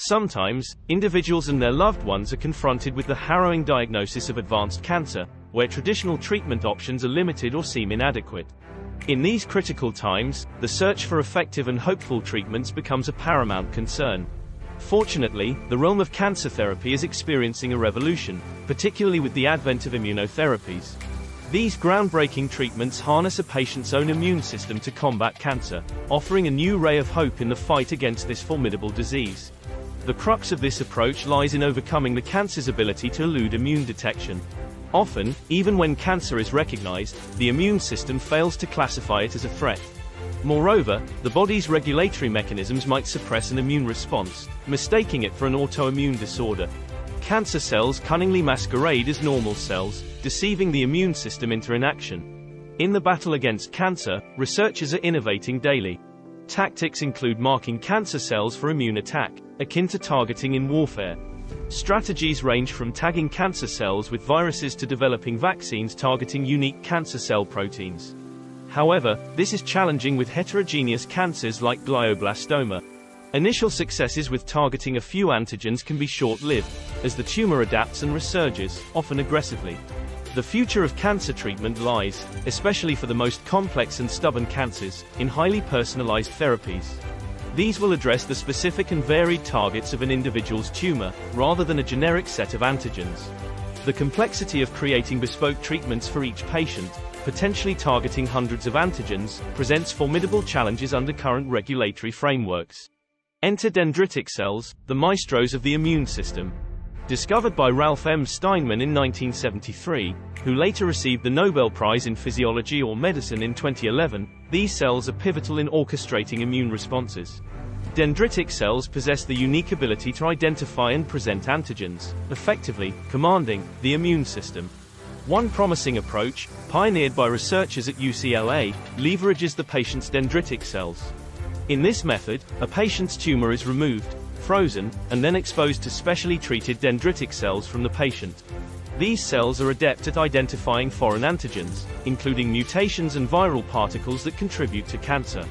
Sometimes, individuals and their loved ones are confronted with the harrowing diagnosis of advanced cancer, where traditional treatment options are limited or seem inadequate. In these critical times, the search for effective and hopeful treatments becomes a paramount concern. Fortunately, the realm of cancer therapy is experiencing a revolution, particularly with the advent of immunotherapies. These groundbreaking treatments harness a patient's own immune system to combat cancer, offering a new ray of hope in the fight against this formidable disease. The crux of this approach lies in overcoming the cancer's ability to elude immune detection. Often, even when cancer is recognized, the immune system fails to classify it as a threat. Moreover, the body's regulatory mechanisms might suppress an immune response, mistaking it for an autoimmune disorder. Cancer cells cunningly masquerade as normal cells, deceiving the immune system into inaction. In the battle against cancer, researchers are innovating daily. Tactics include marking cancer cells for immune attack, akin to targeting in warfare. Strategies range from tagging cancer cells with viruses to developing vaccines targeting unique cancer cell proteins. However, this is challenging with heterogeneous cancers like glioblastoma. Initial successes with targeting a few antigens can be short-lived, as the tumor adapts and resurges, often aggressively. The future of cancer treatment lies, especially for the most complex and stubborn cancers, in highly personalized therapies. These will address the specific and varied targets of an individual's tumor, rather than a generic set of antigens. The complexity of creating bespoke treatments for each patient, potentially targeting hundreds of antigens, presents formidable challenges under current regulatory frameworks. Enter dendritic cells, the maestros of the immune system. Discovered by Ralph M. Steinman in 1973, who later received the Nobel Prize in Physiology or Medicine in 2011, these cells are pivotal in orchestrating immune responses. Dendritic cells possess the unique ability to identify and present antigens, effectively commanding the immune system. One promising approach, pioneered by researchers at UCLA, leverages the patient's dendritic cells. In this method, a patient's tumor is removed, frozen, and then exposed to specially treated dendritic cells from the patient. These cells are adept at identifying foreign antigens, including mutations and viral particles that contribute to cancer.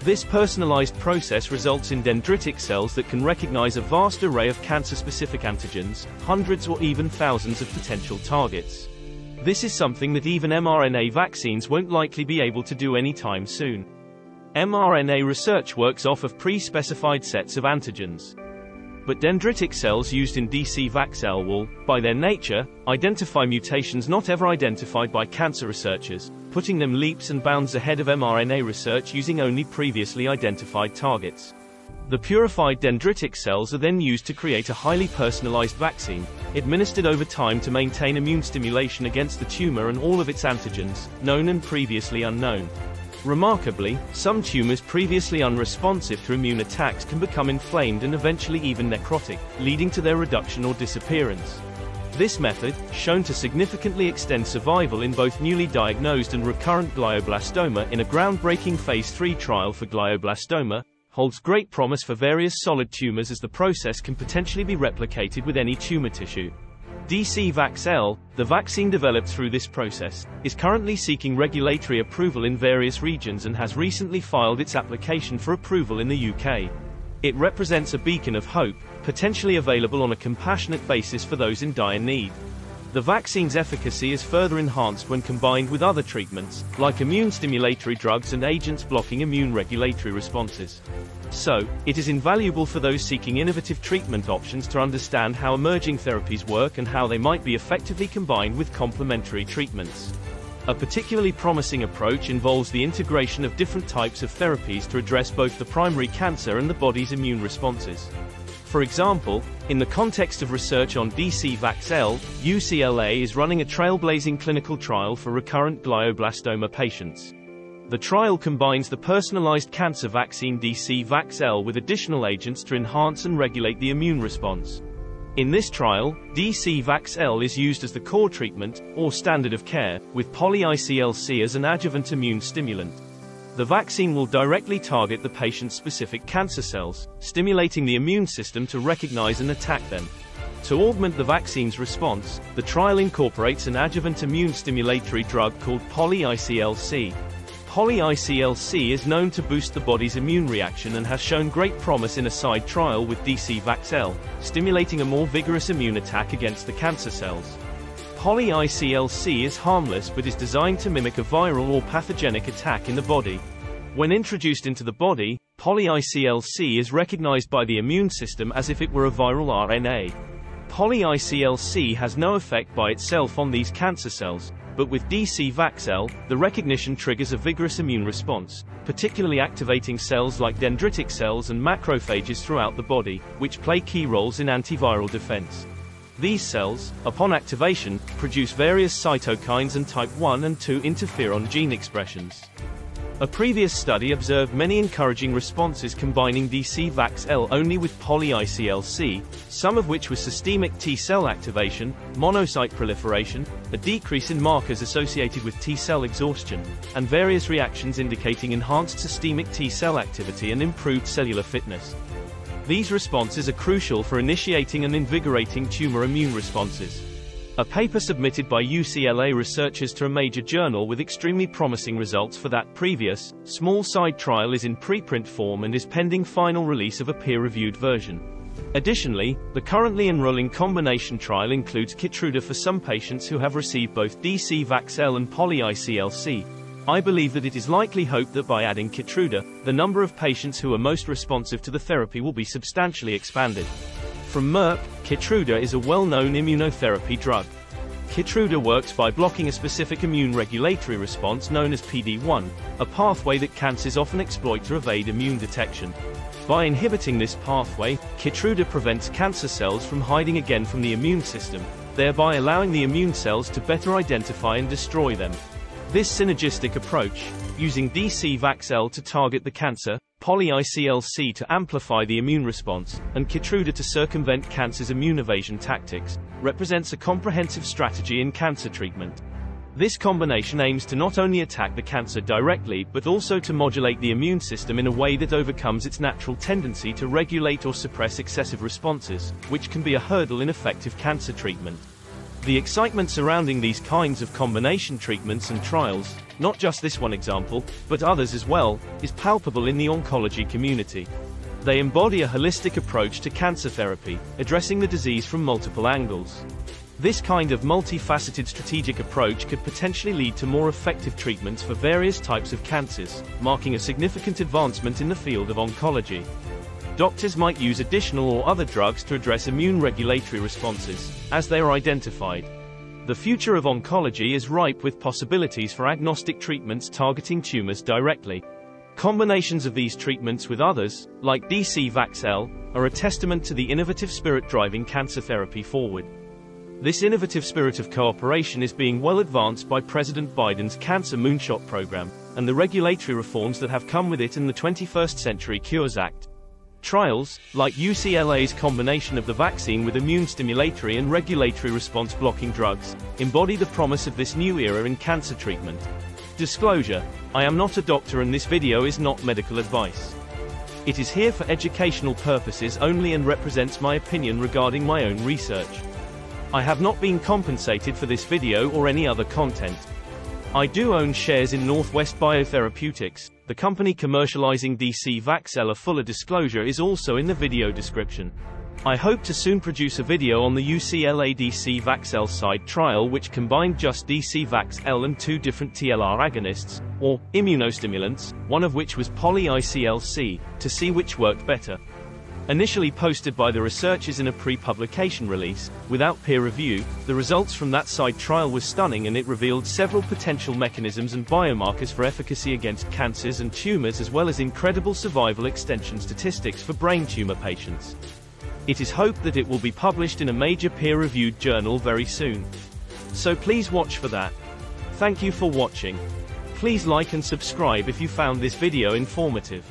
This personalized process results in dendritic cells that can recognize a vast array of cancer-specific antigens, hundreds or even thousands of potential targets. This is something that even mRNA vaccines won't likely be able to do anytime soon mRNA research works off of pre-specified sets of antigens. But dendritic cells used in DCVax-L will, by their nature, identify mutations not ever identified by cancer researchers, putting them leaps and bounds ahead of mRNA research using only previously identified targets. The purified dendritic cells are then used to create a highly personalized vaccine, administered over time to maintain immune stimulation against the tumor and all of its antigens, known and previously unknown. Remarkably, some tumors previously unresponsive to immune attacks can become inflamed and eventually even necrotic, leading to their reduction or disappearance. This method, shown to significantly extend survival in both newly diagnosed and recurrent glioblastoma in a groundbreaking phase 3 trial for glioblastoma, holds great promise for various solid tumors as the process can potentially be replicated with any tumor tissue. DCVax-L, the vaccine developed through this process, is currently seeking regulatory approval in various regions and has recently filed its application for approval in the UK. It represents a beacon of hope, potentially available on a compassionate basis for those in dire need. The vaccine's efficacy is further enhanced when combined with other treatments, like immune stimulatory drugs and agents blocking immune regulatory responses. So, it is invaluable for those seeking innovative treatment options to understand how emerging therapies work and how they might be effectively combined with complementary treatments. A particularly promising approach involves the integration of different types of therapies to address both the primary cancer and the body's immune responses. For example, in the context of research on DCVax-L, UCLA is running a trailblazing clinical trial for recurrent glioblastoma patients. The trial combines the personalized cancer vaccine DCVax-L with additional agents to enhance and regulate the immune response. In this trial, DCVax-L is used as the core treatment, or standard of care, with poly-ICLC as an adjuvant immune stimulant. The vaccine will directly target the patient's specific cancer cells, stimulating the immune system to recognize and attack them. To augment the vaccine's response, the trial incorporates an adjuvant immune stimulatory drug called poly-ICLC. Poly-ICLC is known to boost the body's immune reaction and has shown great promise in a side trial with DCVax-L, stimulating a more vigorous immune attack against the cancer cells. Poly-ICLC is harmless but is designed to mimic a viral or pathogenic attack in the body. When introduced into the body, poly-ICLC is recognized by the immune system as if it were a viral RNA. Poly-ICLC has no effect by itself on these cancer cells, but with DCVax-L, the recognition triggers a vigorous immune response, particularly activating cells like dendritic cells and macrophages throughout the body, which play key roles in antiviral defense. These cells, upon activation, produce various cytokines and type 1 and 2 interferon gene expressions. A previous study observed many encouraging responses combining DCVax-L only with poly-ICLC, some of which were systemic T-cell activation, monocyte proliferation, a decrease in markers associated with T-cell exhaustion, and various reactions indicating enhanced systemic T-cell activity and improved cellular fitness. These responses are crucial for initiating and invigorating tumor immune responses. A paper submitted by UCLA researchers to a major journal with extremely promising results for that previous, small side trial is in preprint form and is pending final release of a peer-reviewed version. Additionally, the currently enrolling combination trial includes Keytruda for some patients who have received both DCVax-L and poly-ICLC. I believe that it is likely hoped that by adding Keytruda, the number of patients who are most responsive to the therapy will be substantially expanded. From Merck, Keytruda is a well-known immunotherapy drug. Keytruda works by blocking a specific immune regulatory response known as PD-1, a pathway that cancers often exploit to evade immune detection. By inhibiting this pathway, Keytruda prevents cancer cells from hiding again from the immune system, thereby allowing the immune cells to better identify and destroy them. This synergistic approach, using DCVax-L to target the cancer, poly-ICLC to amplify the immune response, and Keytruda to circumvent cancer's immune evasion tactics, represents a comprehensive strategy in cancer treatment. This combination aims to not only attack the cancer directly but also to modulate the immune system in a way that overcomes its natural tendency to regulate or suppress excessive responses, which can be a hurdle in effective cancer treatment. The excitement surrounding these kinds of combination treatments and trials, not just this one example, but others as well, is palpable in the oncology community. They embody a holistic approach to cancer therapy, addressing the disease from multiple angles. This kind of multifaceted strategic approach could potentially lead to more effective treatments for various types of cancers, marking a significant advancement in the field of oncology. Doctors might use additional or other drugs to address immune regulatory responses, as they are identified. The future of oncology is ripe with possibilities for agnostic treatments targeting tumors directly. Combinations of these treatments with others, like DCVax-L, are a testament to the innovative spirit driving cancer therapy forward. This innovative spirit of cooperation is being well advanced by President Biden's Cancer Moonshot program, and the regulatory reforms that have come with it in the 21st Century Cures Act. Trials, like UCLA's combination of the vaccine with immune stimulatory and regulatory response blocking drugs, embody the promise of this new era in cancer treatment. Disclosure, I am not a doctor and this video is not medical advice. It is here for educational purposes only and represents my opinion regarding my own research. I have not been compensated for this video or any other content. I do own shares in Northwest Biotherapeutics, the company commercializing DCVax-L. A fuller disclosure is also in the video description. I hope to soon produce a video on the UCLA DCVax-L side trial which combined just DCVax-L and two different TLR agonists, or immunostimulants, one of which was poly-ICLC, to see which worked better. Initially posted by the researchers in a pre-publication release, without peer review, the results from that side trial were stunning and it revealed several potential mechanisms and biomarkers for efficacy against cancers and tumors as well as incredible survival extension statistics for brain tumor patients. It is hoped that it will be published in a major peer-reviewed journal very soon. So please watch for that. Thank you for watching. Please like and subscribe if you found this video informative.